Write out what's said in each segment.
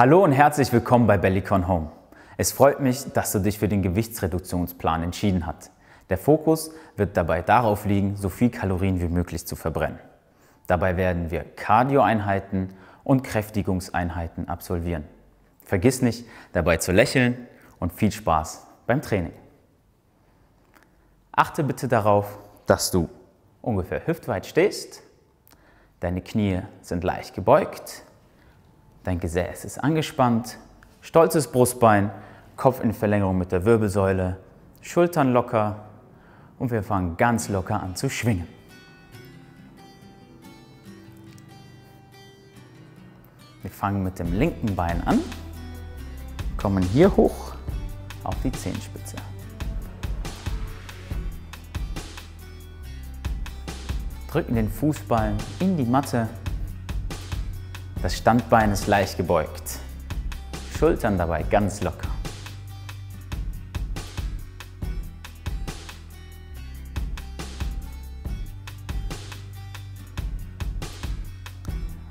Hallo und herzlich willkommen bei Bellycon Home. Es freut mich, dass du dich für den Gewichtsreduktionsplan entschieden hast. Der Fokus wird dabei darauf liegen, so viel Kalorien wie möglich zu verbrennen. Dabei werden wir Cardio-Einheiten und Kräftigungseinheiten absolvieren. Vergiss nicht, dabei zu lächeln und viel Spaß beim Training. Achte bitte darauf, dass du ungefähr hüftweit stehst, deine Knie sind leicht gebeugt, dein Gesäß ist angespannt, stolzes Brustbein, Kopf in Verlängerung mit der Wirbelsäule, Schultern locker und wir fangen ganz locker an zu schwingen. Wir fangen mit dem linken Bein an, kommen hier hoch auf die Zehenspitze. Drücken den Fußballen in die Matte. Das Standbein ist leicht gebeugt. Schultern dabei ganz locker.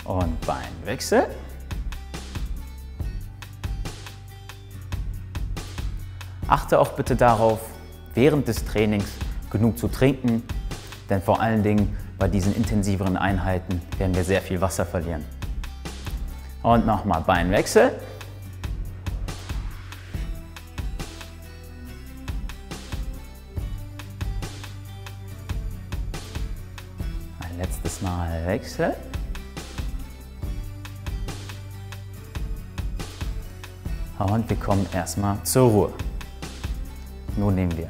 Und Beinwechsel. Achte auch bitte darauf, während des Trainings genug zu trinken, denn vor allen Dingen bei diesen intensiveren Einheiten werden wir sehr viel Wasser verlieren. Und nochmal Beinwechsel. Ein letztes Mal Wechsel. Und wir kommen erstmal zur Ruhe. Nun nehmen wir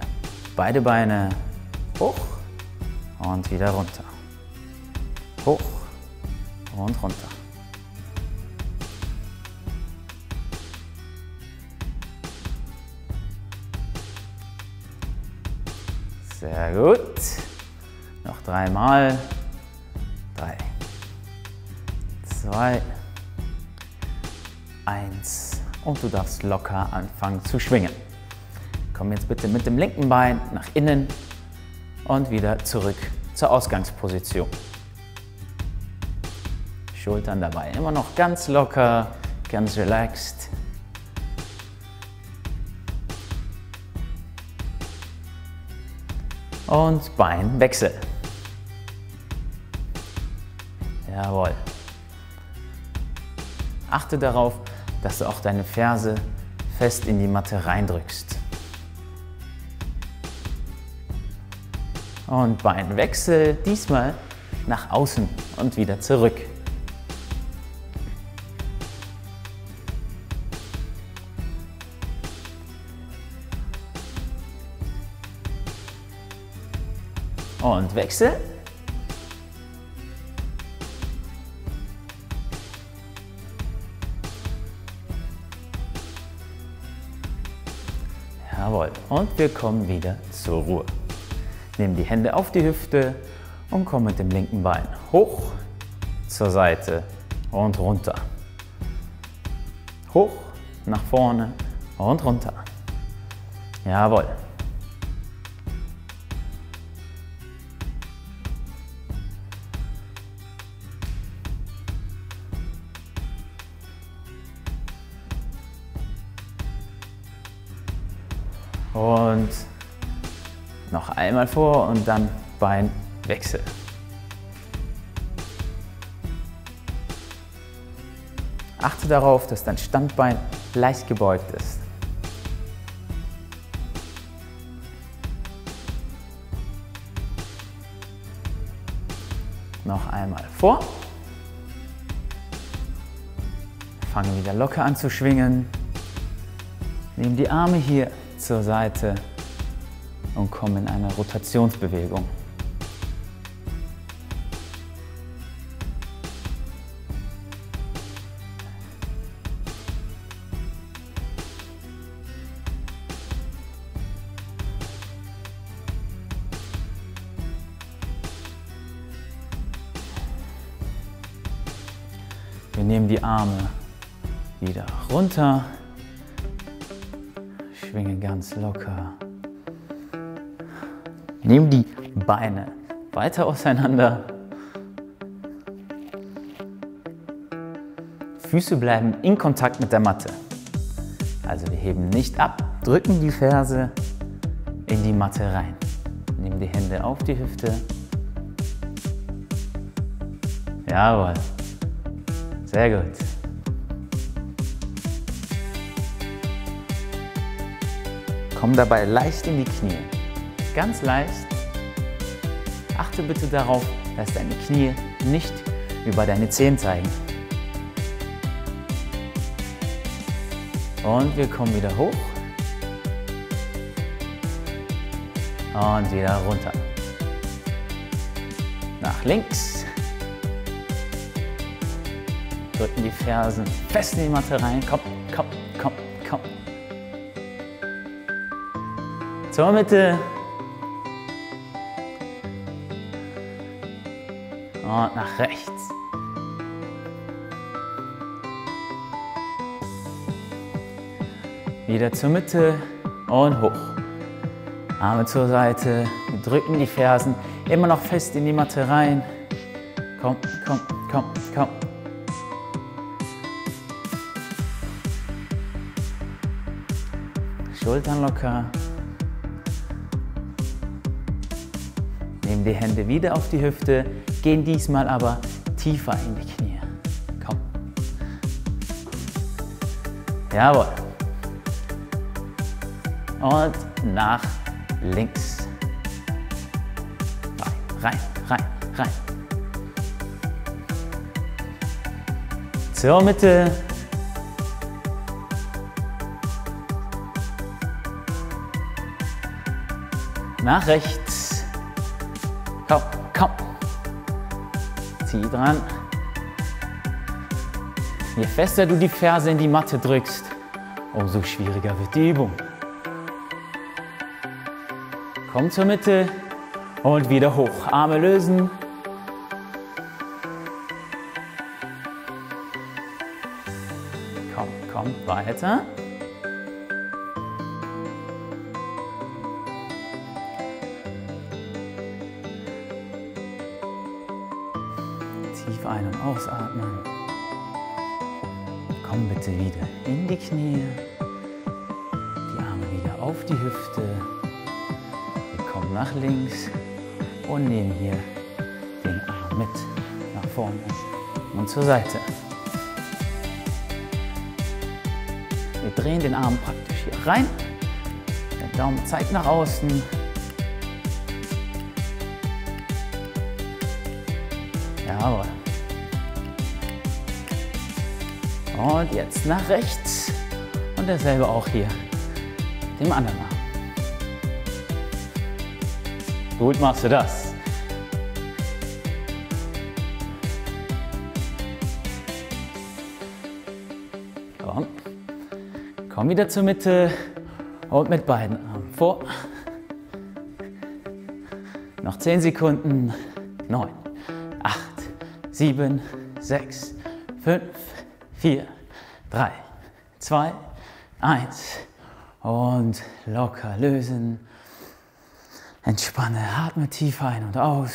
beide Beine hoch und wieder runter. Hoch und runter. Sehr gut. Noch dreimal. Drei, zwei, eins. Und du darfst locker anfangen zu schwingen. Komm jetzt bitte mit dem linken Bein nach innen und wieder zurück zur Ausgangsposition. Schultern dabei immer noch ganz locker, ganz relaxed. Und Beinwechsel. Jawohl. Achte darauf, dass du auch deine Ferse fest in die Matte reindrückst. Und Beinwechsel, diesmal nach außen und wieder zurück. Und Wechsel. Jawohl. Und wir kommen wieder zur Ruhe. Nehmen die Hände auf die Hüfte und kommen mit dem linken Bein hoch, zur Seite und runter. Hoch, nach vorne und runter. Jawohl. Und noch einmal vor und dann Beinwechsel. Achte darauf, dass dein Standbein leicht gebeugt ist. Noch einmal vor. Fange wieder locker an zu schwingen. Nimm die Arme hier zur Seite und komm in eine Rotationsbewegung. Wir nehmen die Arme wieder runter, ganz locker. Nehmen die Beine weiter auseinander. Füße bleiben in Kontakt mit der Matte. Also wir heben nicht ab, drücken die Ferse in die Matte rein. Nehmen die Hände auf die Hüfte. Jawohl. Sehr gut. Komm dabei leicht in die Knie. Ganz leicht. Achte bitte darauf, dass deine Knie nicht über deine Zehen zeigen. Und wir kommen wieder hoch. Und wieder runter. Nach links. Drücken die Fersen fest in die Matte rein. Komm, komm, komm, komm. Zur Mitte. Und nach rechts. Wieder zur Mitte und hoch. Arme zur Seite, wir drücken die Fersen immer noch fest in die Matte rein. Komm, komm, komm, komm. Schultern locker. Nehmen die Hände wieder auf die Hüfte, gehen diesmal aber tiefer in die Knie. Komm. Jawohl. Und nach links. Rein, rein, rein. Zur Mitte. Nach rechts. Komm, komm. Zieh dran. Je fester du die Ferse in die Matte drückst, umso schwieriger wird die Übung. Komm zur Mitte und wieder hoch. Arme lösen. Komm, komm, weiter. Knie. Die Arme wieder auf die Hüfte nach links und nehmen hier den Arm mit nach vorne und zur Seite. Wir drehen den Arm praktisch hier rein. Der Daumen zeigt nach außen. Jawohl. Und jetzt nach rechts. Und dasselbe auch hier. Dem anderen Arm. Gut machst du das. Komm. Komm wieder zur Mitte und mit beiden Armen vor. Noch 10 Sekunden. 9, 8, 7, 6, 5, 4, 3, 2, 1. Und locker lösen. Entspanne, atme tief ein und aus.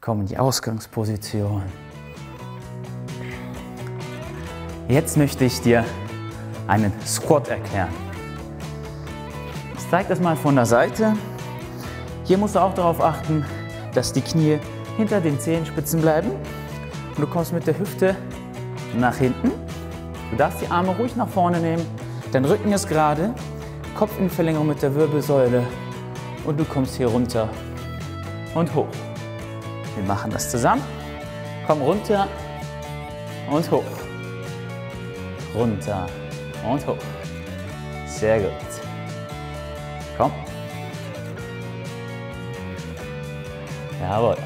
Komm in die Ausgangsposition. Jetzt möchte ich dir einen Squat erklären. Ich zeige das mal von der Seite. Hier musst du auch darauf achten, dass die Knie hinter den Zehenspitzen bleiben. Und du kommst mit der Hüfte nach hinten. Du darfst die Arme ruhig nach vorne nehmen. Dein Rücken ist gerade. Kopf in Verlängerung mit der Wirbelsäule und du kommst hier runter und hoch. Wir machen das zusammen. Komm runter und hoch. Runter und hoch. Sehr gut. Komm. Jawohl.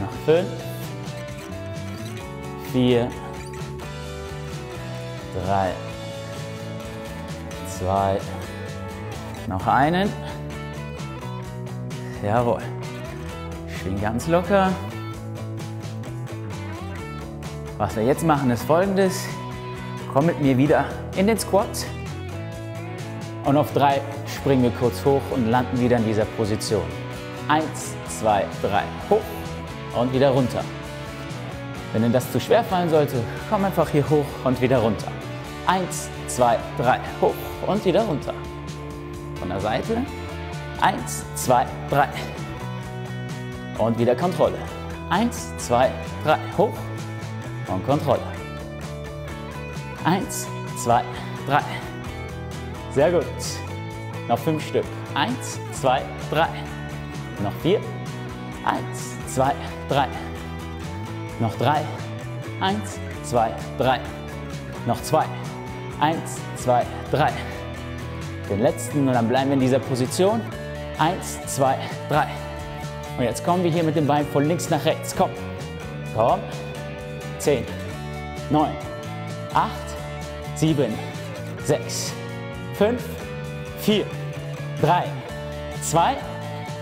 Noch fünf, vier, drei, zwei, noch einen. Jawohl. Schwing ganz locker. Was wir jetzt machen ist folgendes. Komm mit mir wieder in den Squat. Und auf drei springen wir kurz hoch und landen wieder in dieser Position. Eins, zwei, drei, hoch und wieder runter. Wenn dir das zu schwer fallen sollte, komm einfach hier hoch und wieder runter. Eins, zwei, drei, hoch und wieder runter. Von der Seite. Eins, zwei, drei. Und wieder Kontrolle. Eins, zwei, drei, hoch und Kontrolle. Eins, zwei, drei. Sehr gut. Noch fünf Stück. Eins, zwei, drei. Noch vier. Eins, zwei, drei. Noch drei. Eins, zwei, drei. Noch zwei. Eins, zwei, drei. Den letzten und dann bleiben wir in dieser Position. Eins, zwei, drei. Und jetzt kommen wir hier mit dem Bein von links nach rechts. Komm. Komm. Zehn, neun, acht, sieben, sechs, fünf, vier, drei, zwei,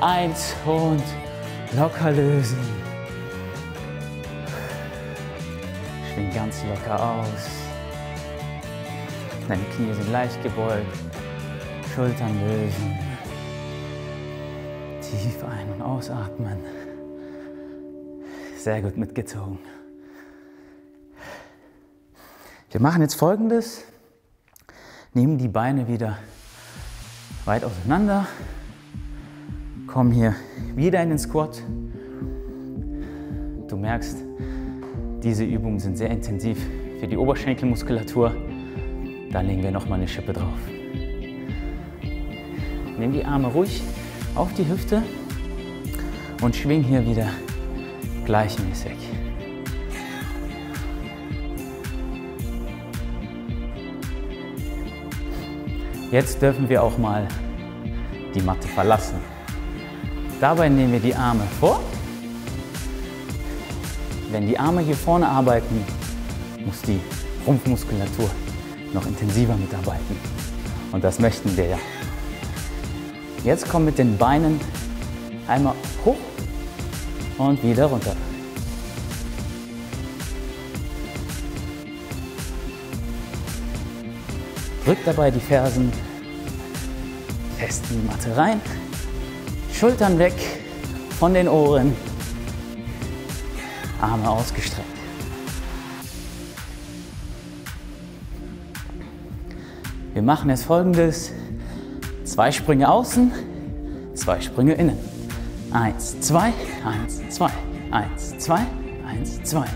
eins und locker lösen. Schwing ganz locker aus. Deine Knie sind leicht gebeugt. Schultern lösen. Tief ein- und ausatmen. Sehr gut mitgezogen. Wir machen jetzt folgendes. Nehmen die Beine wieder weit auseinander. Kommen hier wieder in den Squat. Du merkst, diese Übungen sind sehr intensiv für die Oberschenkelmuskulatur. Da legen wir noch mal eine Schippe drauf. Nimm die Arme ruhig auf die Hüfte und schwing hier wieder gleichmäßig. Jetzt dürfen wir auch mal die Matte verlassen. Dabei nehmen wir die Arme vor. Wenn die Arme hier vorne arbeiten, muss die Rumpfmuskulatur noch intensiver mitarbeiten. Und das möchten wir ja. Jetzt kommen mit den Beinen einmal hoch und wieder runter. Drückt dabei die Fersen fest in die Matte rein. Schultern weg von den Ohren. Arme ausgestreckt. Wir machen jetzt folgendes. Zwei Sprünge außen, zwei Sprünge innen. Eins, zwei, eins, zwei, eins, zwei, eins, zwei.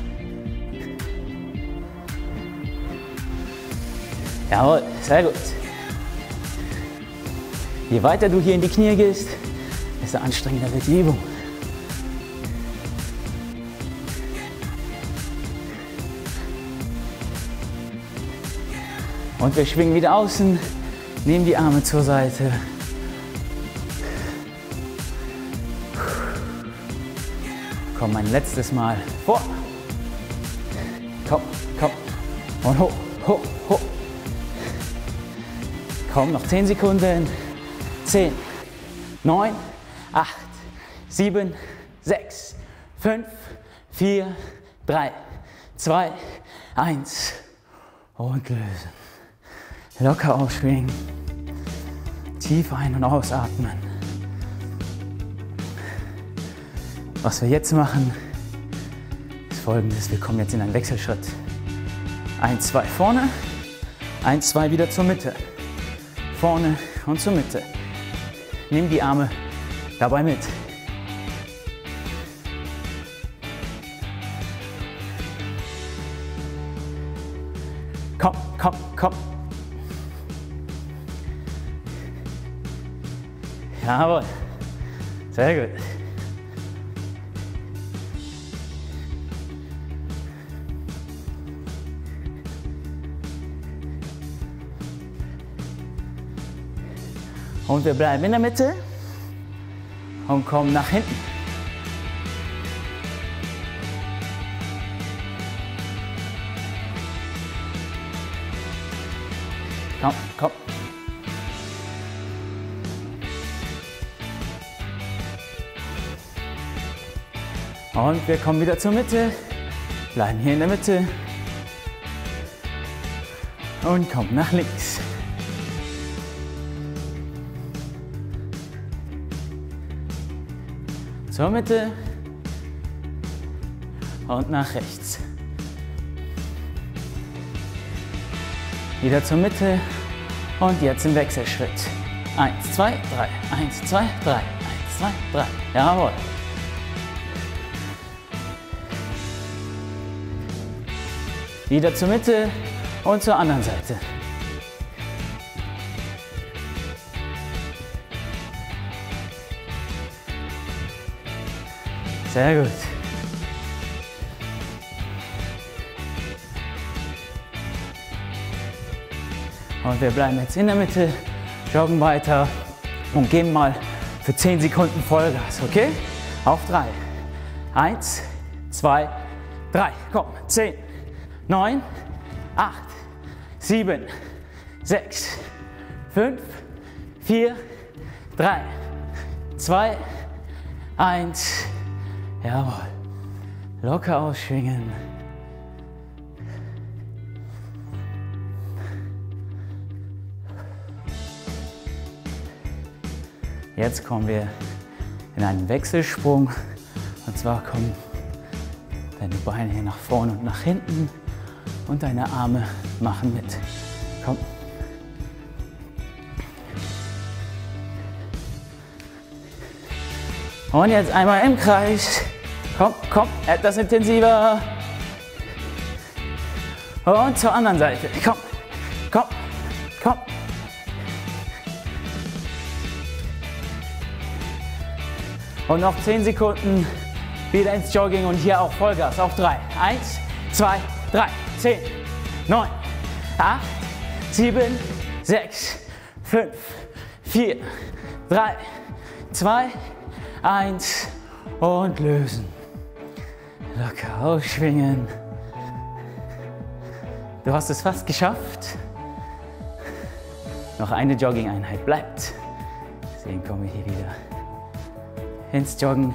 Jawohl, sehr gut. Je weiter du hier in die Knie gehst, desto anstrengender wird die Übung. Und wir schwingen wieder außen, nehmen die Arme zur Seite. Komm, ein letztes Mal vor. Komm, komm. Und hoch, hoch, hoch. Komm, noch 10 Sekunden. 10, 9, 8, 7, 6, 5, 4, 3, 2, 1. Und lösen. Locker aufschwingen. Tief ein- und ausatmen. Was wir jetzt machen, ist folgendes. Wir kommen jetzt in einen Wechselschritt. Eins, zwei vorne, eins, zwei wieder zur Mitte. Vorne und zur Mitte. Nimm die Arme dabei mit. Komm, komm, komm. Jawohl. Sehr gut. Und wir bleiben in der Mitte und kommen nach hinten. Und wir kommen wieder zur Mitte, bleiben hier in der Mitte und kommen nach links. Zur Mitte und nach rechts. Wieder zur Mitte und jetzt im Wechselschritt. Eins, zwei, drei, eins, zwei, drei, eins, zwei, drei. Jawohl. Wieder zur Mitte und zur anderen Seite. Sehr gut. Und wir bleiben jetzt in der Mitte, joggen weiter und geben mal für 10 Sekunden Vollgas, okay? Auf drei. Eins, zwei, drei. Komm, zehn, neun, acht, sieben, sechs, fünf, vier, drei, zwei, eins. Jawohl. Locker ausschwingen. Jetzt kommen wir in einen Wechselsprung. Und zwar kommen deine Beine hier nach vorne und nach hinten und deine Arme machen mit. Komm. Und jetzt einmal im Kreis. Komm, komm, etwas intensiver. Und zur anderen Seite. Komm, komm, komm. Und noch 10 Sekunden wieder ins Jogging und hier auch Vollgas auf 3. 1, 2, 3, 10, 9, 8, 7, 6, 5, 4, 3, 2, 1 und lösen. Locker ausschwingen. Du hast es fast geschafft. Noch eine Jogging-Einheit bleibt. Deswegen kommen wir hier wieder ins Joggen.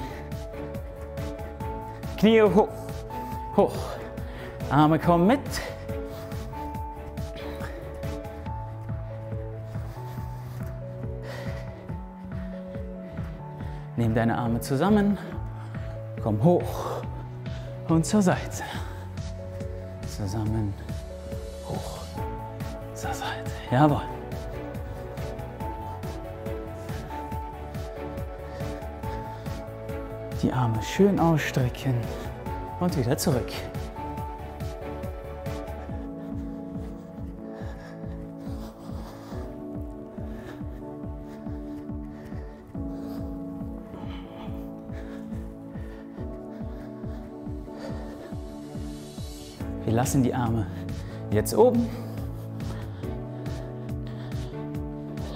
Knie hoch, hoch. Arme kommen mit. Nimm deine Arme zusammen, komm hoch und zur Seite. Zusammen, hoch, zur Seite. Jawohl. Die Arme schön ausstrecken und wieder zurück. Wir lassen die Arme jetzt oben,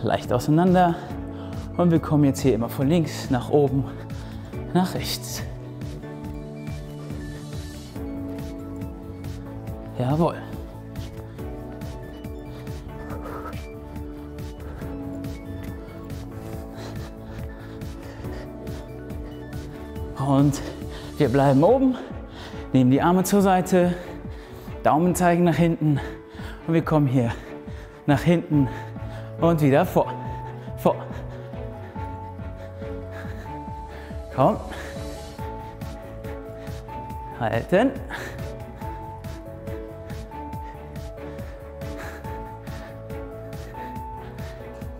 leicht auseinander und wir kommen jetzt hier immer von links nach oben, nach rechts. Jawohl. Und wir bleiben oben, nehmen die Arme zur Seite, Daumen zeigen nach hinten und wir kommen hier nach hinten und wieder vor. Vor. Komm. Halten.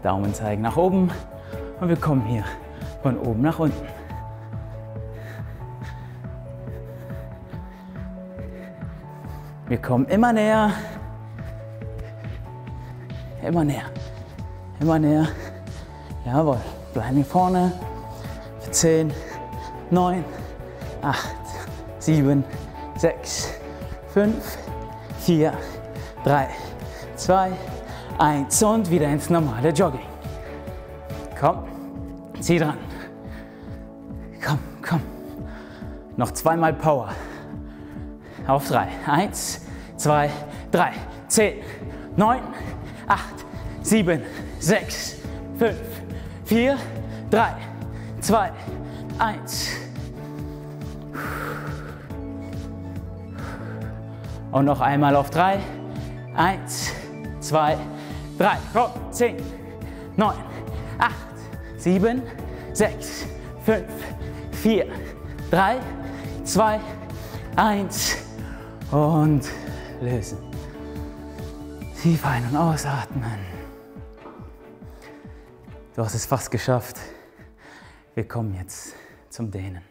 Daumen zeigen nach oben und wir kommen hier von oben nach unten. Wir kommen immer näher, immer näher, immer näher. Jawohl, bleiben hier vorne. Für 10, 9, 8, 7, 6, 5, 4, 3, 2, 1 und wieder ins normale Jogging. Komm, zieh dran. Komm, komm. Noch zweimal Power. Auf drei. Eins, zwei, drei. Zehn, neun, acht, sieben, sechs, fünf, vier, drei, zwei, eins. Und noch einmal auf drei. Eins, zwei, drei. Komm, zehn, neun, acht, sieben, sechs, fünf, vier, drei, zwei, eins und lösen. Tief ein- und ausatmen. Du hast es fast geschafft. Wir kommen jetzt zum Dehnen.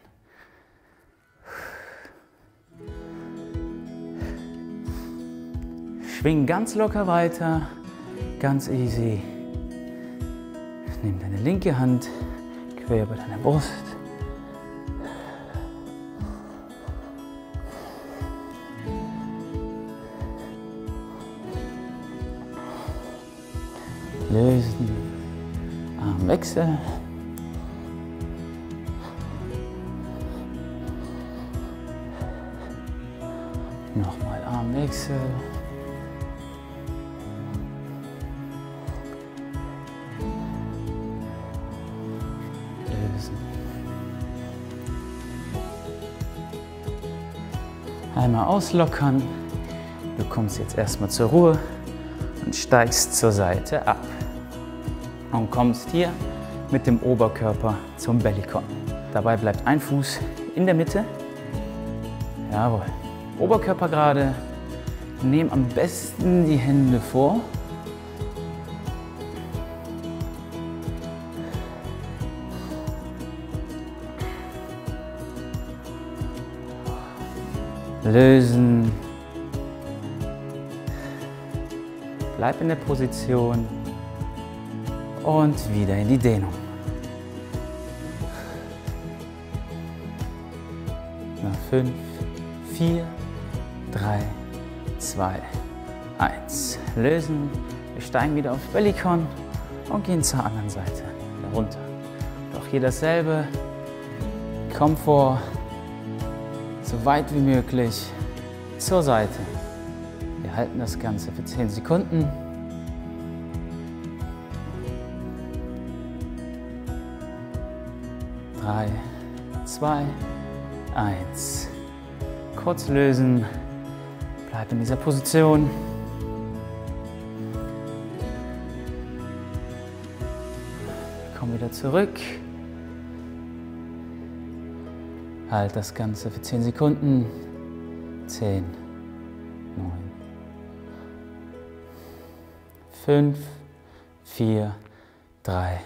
Schwing ganz locker weiter, ganz easy. Nimm deine linke Hand quer über deine Brust. Lösen, Armwechsel. Nochmal Armwechsel. Lösen. Einmal auslockern. Du kommst jetzt erstmal zur Ruhe und steigst zur Seite ab. Und kommst hier mit dem Oberkörper zum Bellycon. Dabei bleibt ein Fuß in der Mitte. Jawohl. Oberkörper gerade. Nehm am besten die Hände vor. Lösen. Bleib in der Position und wieder in die Dehnung. Nach fünf, vier, drei, zwei, eins. Lösen. Wir steigen wieder aufs Bellycon und gehen zur anderen Seite. Runter. Doch hier dasselbe. Komfort. So weit wie möglich zur Seite. Wir halten das Ganze für 10 Sekunden. Drei, zwei, eins. Kurz lösen. Bleib in dieser Position. Komm wieder zurück. Halt das Ganze für 10 Sekunden. 10, 9, 5, 4, 3,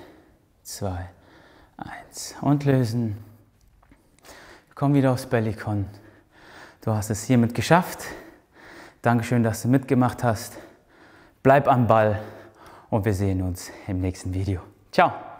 2, 1. Und lösen. Komm wieder aufs Bellycon. Du hast es hiermit geschafft. Dankeschön, dass du mitgemacht hast. Bleib am Ball und wir sehen uns im nächsten Video. Ciao!